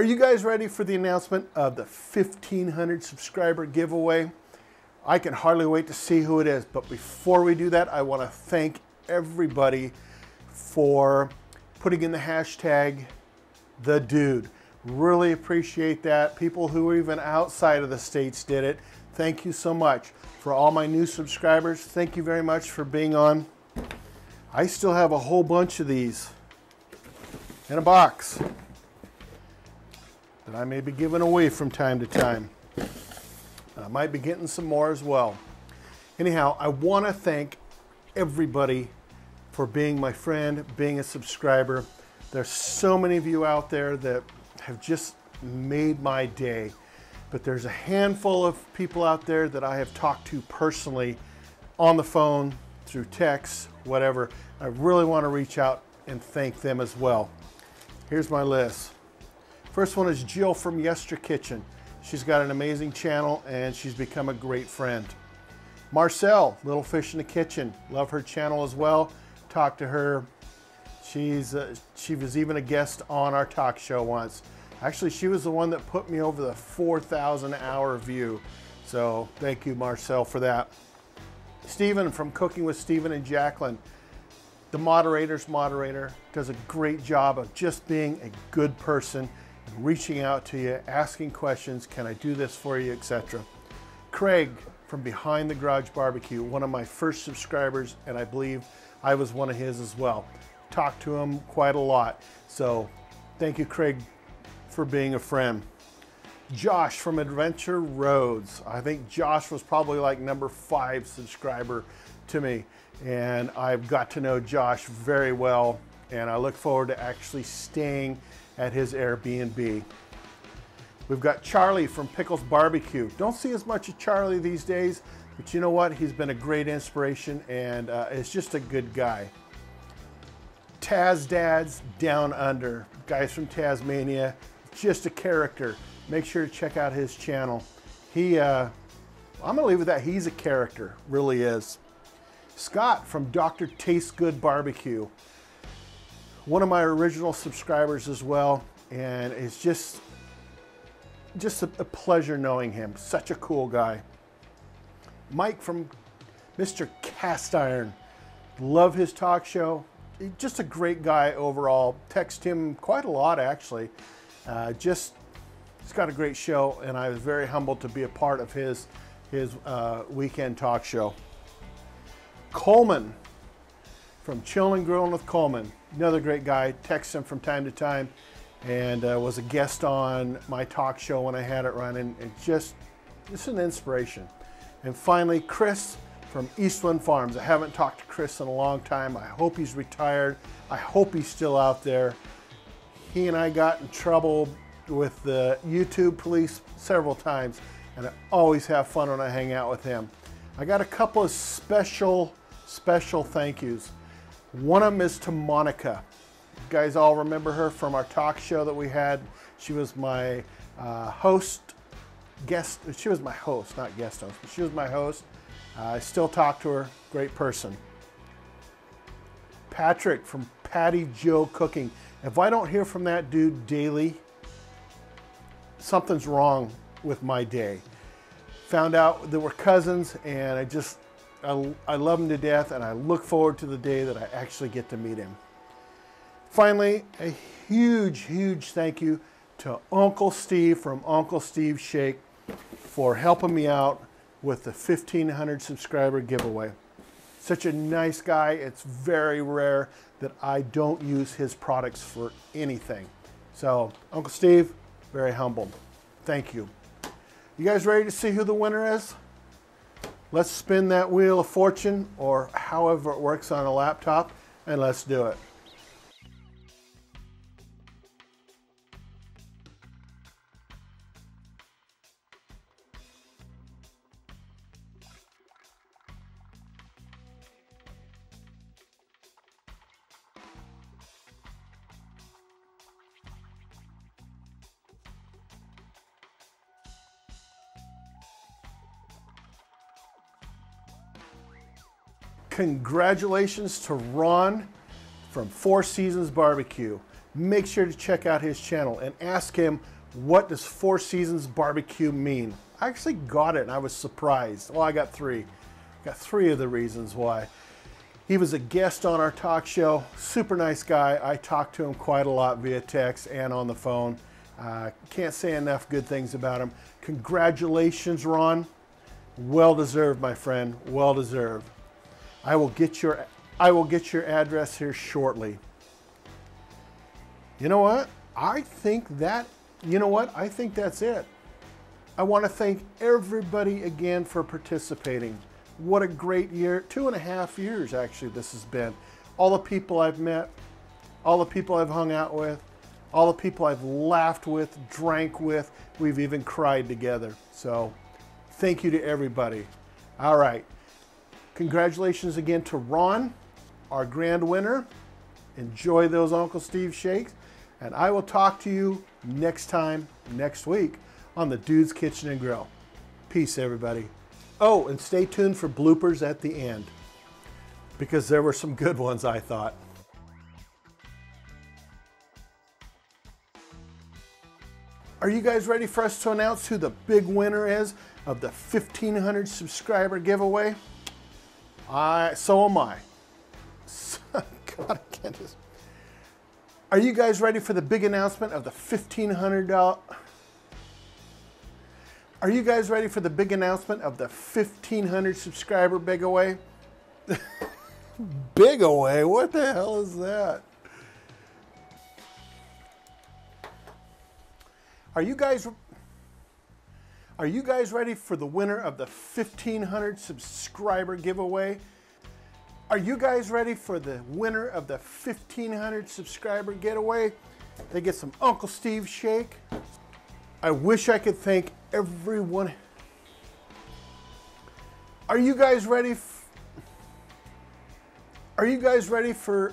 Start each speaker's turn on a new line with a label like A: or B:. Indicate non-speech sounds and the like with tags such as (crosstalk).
A: Are you guys ready for the announcement of the 1500 subscriber giveaway? I can hardly wait to see who it is. But before we do that, I want to thank everybody for putting in the hashtag the dude. Really appreciate that. People who are even outside of the States did it. Thank you so much. For all my new subscribers, thank you very much for being on. I still have a whole bunch of these in a box that I may be giving away from time to time. I might be getting some more as well. Anyhow, I want to thank everybody for being my friend, being a subscriber. There's so many of you out there that have just made my day. But there's a handful of people out there that I have talked to personally on the phone, through text, whatever. I really want to reach out and thank them as well. Here's my list. First one is Jill from Yester Kitchen. She's got an amazing channel and she's become a great friend. Marcel, Little Fish in the Kitchen. Love her channel as well. Talk to her. She's uh, she was even a guest on our talk show once. Actually, she was the one that put me over the 4,000 hour view. So thank you, Marcel, for that. Stephen from Cooking with Stephen and Jacqueline. The moderator's moderator does a great job of just being a good person reaching out to you, asking questions, can I do this for you, etc. Craig from Behind the Garage Barbecue, one of my first subscribers, and I believe I was one of his as well. Talked to him quite a lot. So thank you, Craig, for being a friend. Josh from Adventure Roads. I think Josh was probably like number five subscriber to me. And I've got to know Josh very well. And I look forward to actually staying at his Airbnb. We've got Charlie from Pickles Barbecue. Don't see as much of Charlie these days, but you know what? He's been a great inspiration and uh, is just a good guy. Taz Dads Down Under, guys from Tasmania, just a character. Make sure to check out his channel. He, uh, I'm gonna leave with that. He's a character, really is. Scott from Dr. Taste Good Barbecue one of my original subscribers as well, and it's just just a, a, pleasure knowing him. Such a cool guy. Mike from Mr. Cast Iron. Love his talk show. Just a great guy overall. Text him quite a lot actually. Uh, just he's got a great show, and I was very humbled to be a part of his his uh, weekend talk show. Coleman from Chillin' Grillin' with Coleman another great guy. Texts him from time to time and uh, was a guest on my talk show when I had it running. And just, just an inspiration. And finally, Chris from Eastland Farms. I haven't talked to Chris in a long time. I hope he's retired. I hope he's still out there. He and I got in trouble with the YouTube police several times, and I always have fun when I hang out with him. I got a couple of special, special thank yous. One of them is to Monica. You guys all remember her from our talk show that we had. She was my uh, host, guest. She was my host, not guest host, but she was my host. Uh, I still talk to her. Great person. Patrick from Patty Joe Cooking. If I don't hear from that dude daily, something's wrong with my day. Found out that we're cousins, and I just I, I love him to death and I look forward to the day that I actually get to meet him. Finally, a huge, huge thank you to Uncle Steve from Uncle Steve Shake for helping me out with the 1500 subscriber giveaway. Such a nice guy. It's very rare that I don't use his products for anything. So, Uncle Steve, very humbled. Thank you. You guys ready to see who the winner is? Let's spin that wheel of fortune or however it works on a laptop and let's do it. Congratulations to Ron from Four Seasons Barbecue. make sure to check out his channel and ask him what does Four Seasons Barbecue mean. I actually got it and I was surprised. Well, I got three. Got three of the reasons why. He was a guest on our talk show. Super nice guy. I talked to him quite a lot via text and on the phone. Uh, can't say enough good things about him. Congratulations, Ron. Well deserved, my friend. Well deserved. I will get your I will get your address here shortly. You know what? I think that you know what? I think that's it. I want to thank everybody again for participating. What a great year. Two and a half years, actually, this has been. All the people I've met, all the people I've hung out with, all the people I've laughed with, drank with. We've even cried together. So thank you to everybody. All right. Congratulations again to Ron, our grand winner. Enjoy those Uncle Steve shakes. And I will talk to you next time, next week, on the Dude's Kitchen and Grill. Peace, everybody. Oh, and stay tuned for bloopers at the end because there were some good ones, I thought. Are you guys ready for us to announce who the big winner is of the 1500 subscriber giveaway? I, so am I. (laughs) God, I can't just. Are you guys ready for the big announcement of the $1,500? Are you guys ready for the big announcement of the 1,500 subscriber big away? (laughs) big away? What the hell is that? Are you guys are you guys ready for the winner of the 1500 subscriber giveaway? Are you guys ready for the winner of the 1500 subscriber getaway? They get some Uncle Steve shake. I wish I could thank everyone. Are you guys ready? Are you guys ready for